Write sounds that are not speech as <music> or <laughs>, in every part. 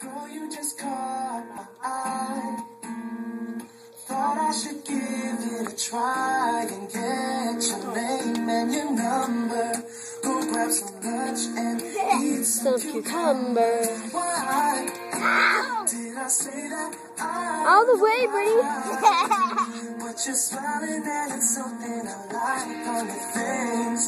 Girl, you just caught my eye. Thought I should give it a try and get your name and your number. Go grab some lunch and eat some cucumber. Why did I say that? I All the way, Brittany. <laughs> but you're smiling and it's something I like on your face.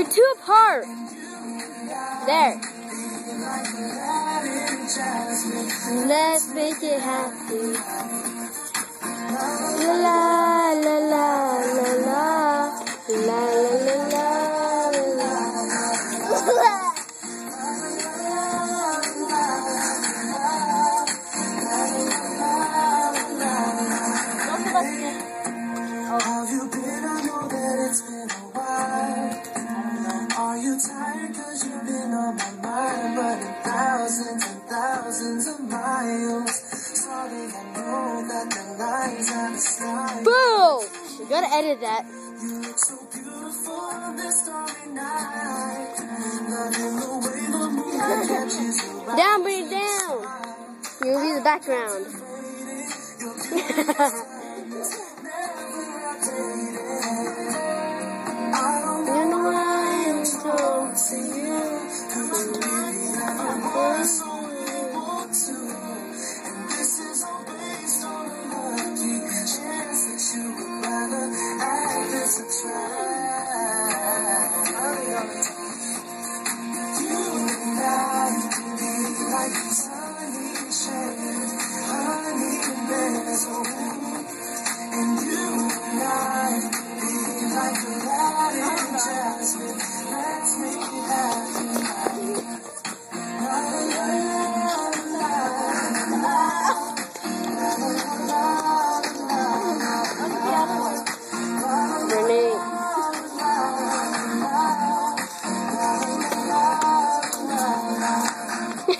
You're too apart. There. Let's make it happy. La la la la la thousands of miles. Sorry, I know that the lines are the slide. Boom! You gotta edit that. You look so beautiful on this starry night. Loving the way the moonlight catches you Down, bring it down. You'll be the background.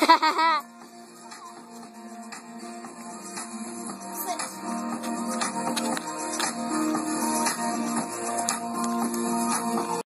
哈哈哈